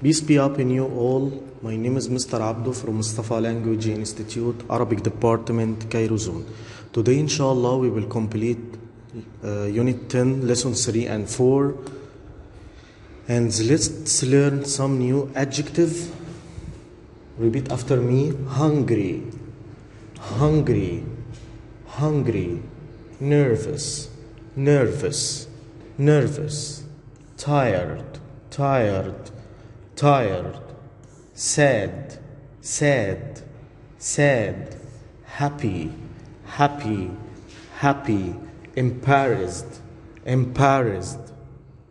Peace be upon you all. My name is Mr. Abdo from Mustafa Language Institute, Arabic Department, Cairo Zone. Today, inshallah, we will complete uh, Unit 10, Lesson 3 and 4. And let's learn some new adjective. Repeat after me hungry, hungry, hungry, nervous, nervous, nervous, tired, tired, tired, sad, sad, sad, happy, happy, happy, embarrassed, embarrassed,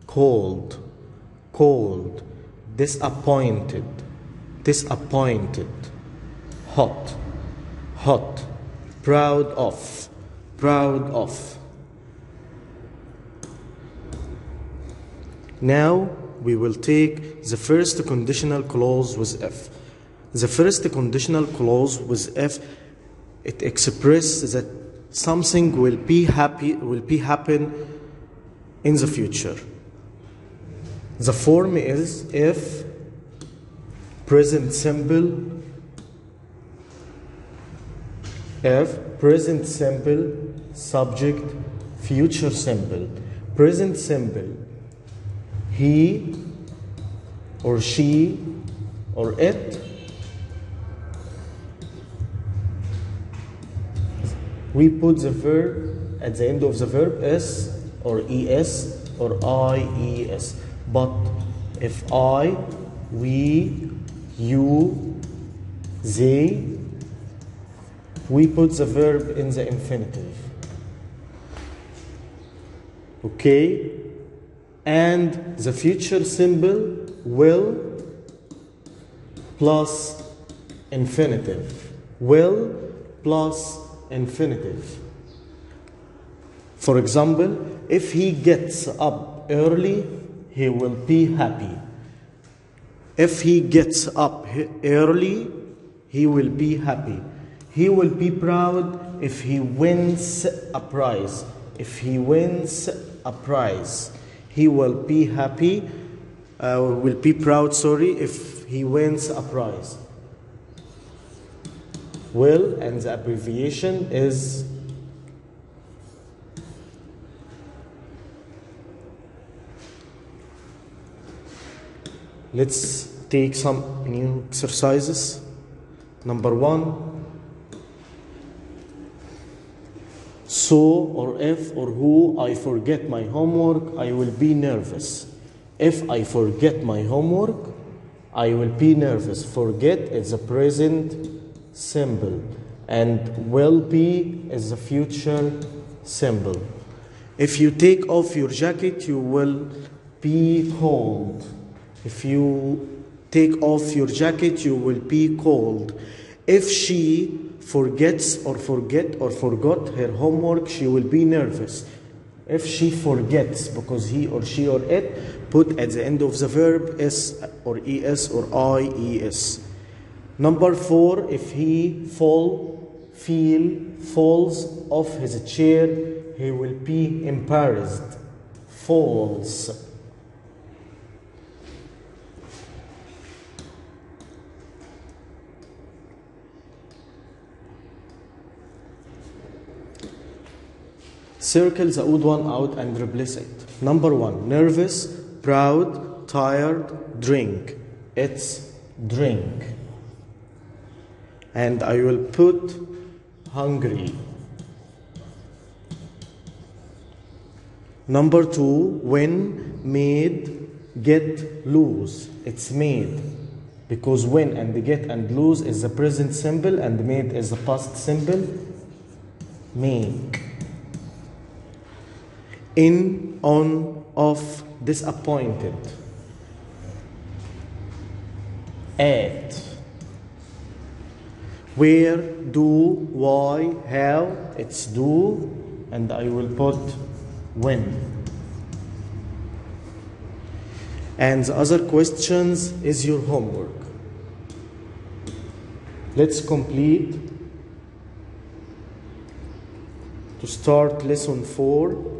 cold, cold, disappointed, disappointed, hot, hot, proud of, proud of. Now we will take the first conditional clause with if. The first conditional clause with if it expresses that something will be happy will be happen in the future. The form is if present simple if present simple subject future simple present simple he or she or it. We put the verb at the end of the verb s or es or ies but if i we you they we put the verb in the infinitive. Okay and the future symbol will plus infinitive. Will plus infinitive. For example if he gets up early he will be happy. If he gets up early he will be happy. He will be proud if he wins a prize. If he wins a prize he will be happy uh, will be proud sorry if he wins a prize. Will and the abbreviation is let's take some new exercises. Number one so or if or who I forget my homework, I will be nervous. If I forget my homework, I will be nervous. Forget is a present symbol, and will be is a future symbol. If you take off your jacket, you will be cold. If you take off your jacket, you will be cold. If she forgets or forget or forgot her homework, she will be nervous. If she forgets because he or she or it put at the end of the verb s or es or ies. Number four, if he fall, feel, falls off his chair, he will be embarrassed. Falls. Circle the odd one out and replace it. Number one, nervous, proud, tired, drink. It's drink. And I will put hungry. Number two, when, made, get, lose. It's made. Because when and the get and lose is the present symbol and made is the past symbol. Make in, on, of, disappointed. At. Where, do, why, how, it's do, and I will put when. And the other questions is your homework. Let's complete to start lesson 4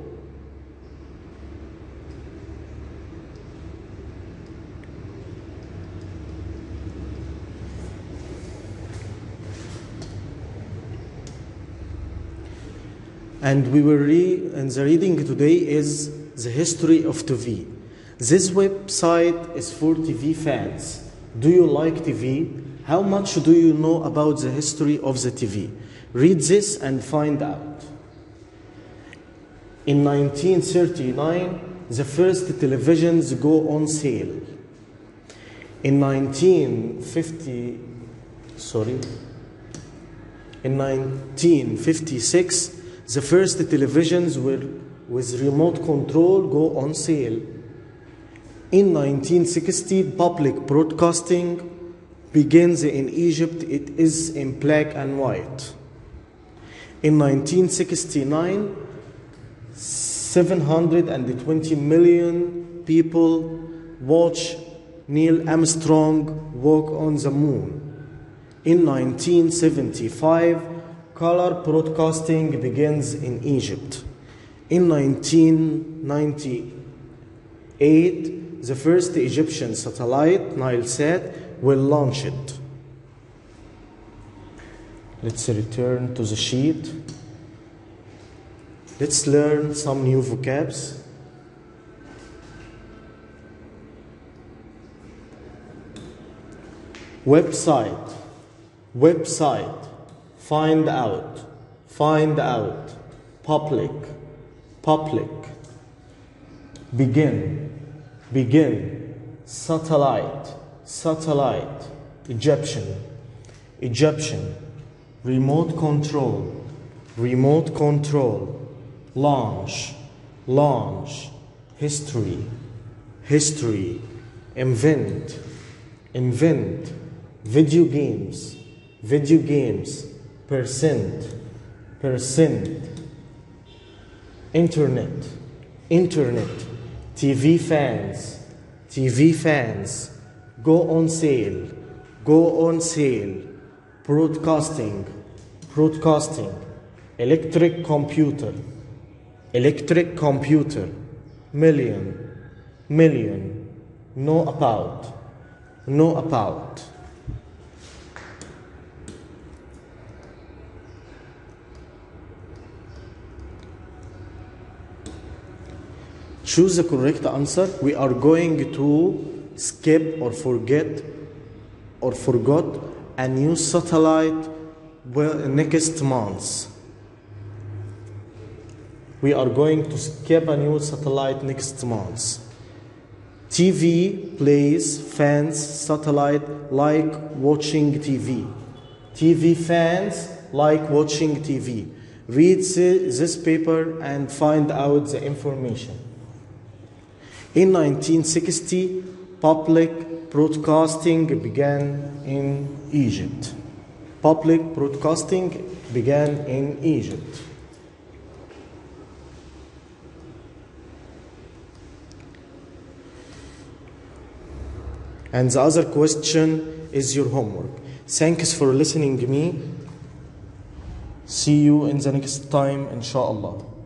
And we will read, and the reading today is the history of TV. This website is for TV fans. Do you like TV? How much do you know about the history of the TV? Read this and find out. In 1939, the first televisions go on sale. In 1950, sorry, in 1956, the first televisions were with remote control go on sale. In 1960, public broadcasting begins in Egypt. It is in black and white. In 1969, 720 million people watch Neil Armstrong walk on the moon. In 1975, color broadcasting begins in Egypt. In 1998, the first Egyptian satellite, Nilesat, will launch it. Let's return to the sheet. Let's learn some new vocabs. Website, website, find out, find out, public, public, begin, begin, satellite, satellite, Egyptian, Egyptian, remote control, remote control, launch, launch, history, history, invent, invent, video games, video games, percent, percent, internet, internet, TV fans, TV fans, go on sale, go on sale, broadcasting, broadcasting, electric computer, electric computer, million, million, know about, know about. Choose the correct answer. We are going to skip or forget or forgot a new satellite well, next month. We are going to skip a new satellite next month. TV plays fans satellite like watching TV. TV fans like watching TV. Read this paper and find out the information. In 1960, public broadcasting began in Egypt. Public broadcasting began in Egypt. And the other question is your homework. Thanks for listening to me. See you in the next time, inshallah.